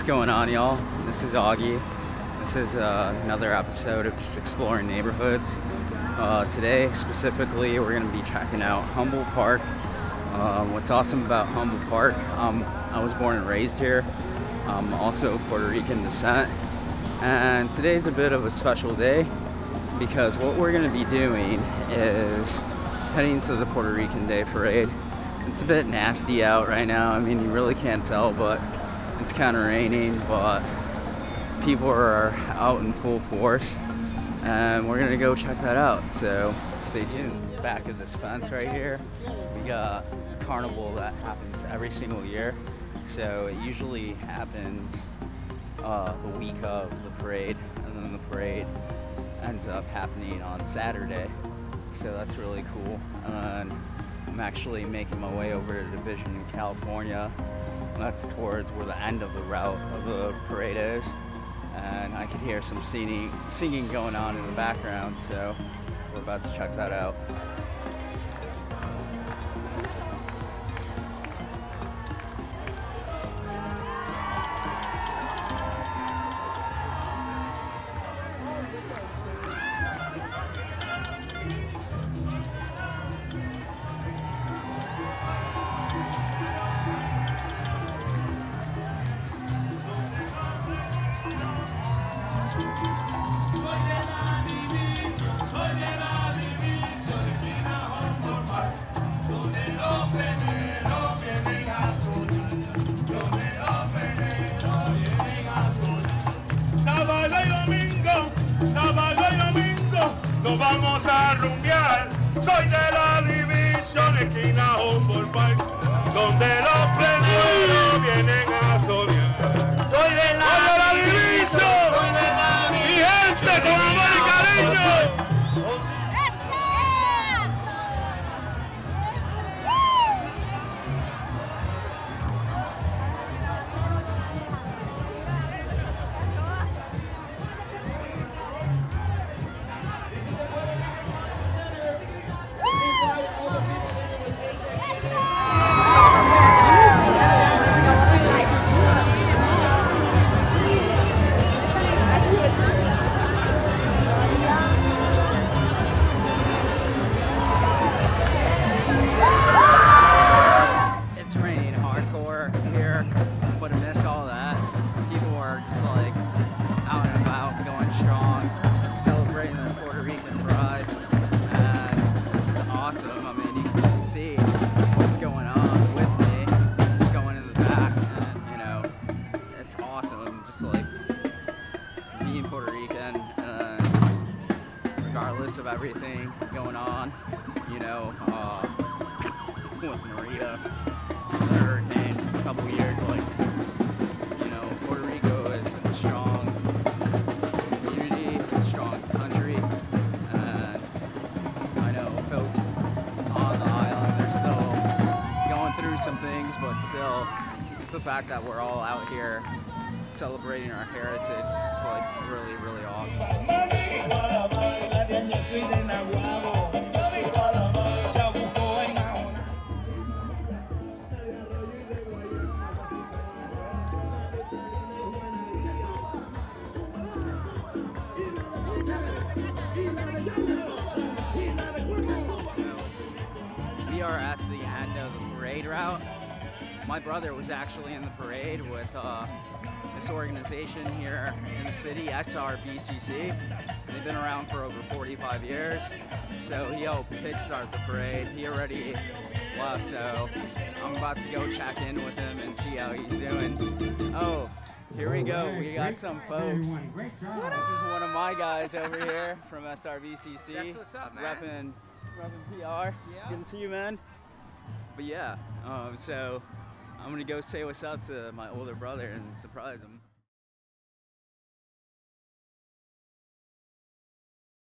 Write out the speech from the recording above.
What's going on, y'all? This is Auggie. This is uh, another episode of just exploring neighborhoods. Uh, today, specifically, we're going to be checking out Humboldt Park. Um, what's awesome about Humboldt Park, um, I was born and raised here. I'm also Puerto Rican descent. And today's a bit of a special day because what we're going to be doing is heading to the Puerto Rican Day Parade. It's a bit nasty out right now. I mean, you really can't tell, but it's kind of raining, but people are out in full force, and we're gonna go check that out. So stay tuned. Back of this fence right here, we got a carnival that happens every single year. So it usually happens uh, the week of the parade, and then the parade ends up happening on Saturday. So that's really cool. And I'm actually making my way over to Division in California that's towards where the end of the route of the parade is. And I could hear some singing, singing going on in the background, so we're about to check that out. Vamos a rumbear. Soy de la división esquina Humboldt Park, donde los regardless of everything going on, you know. Uh, with Maria, the hurricane, a couple years, like, you know, Puerto Rico is a strong community, a strong country, and I know folks on the island they're still going through some things, but still, it's the fact that we're all out here celebrating our heritage, it's like really, really awesome. We are at the end of the parade route. My brother was actually in the parade with uh, this organization here in the city, SRBCC. They've been around for over 45 years. So he helped kickstart the parade. He already left, so I'm about to go check in with him and see how he's doing. Oh, here we go. We got some folks. This is one of my guys over here from SRBCC. That's what's up, man. Repping, repping PR. Yeah. Good to see you, man. But yeah, um, so I'm gonna go say what's up to my older brother and surprise him.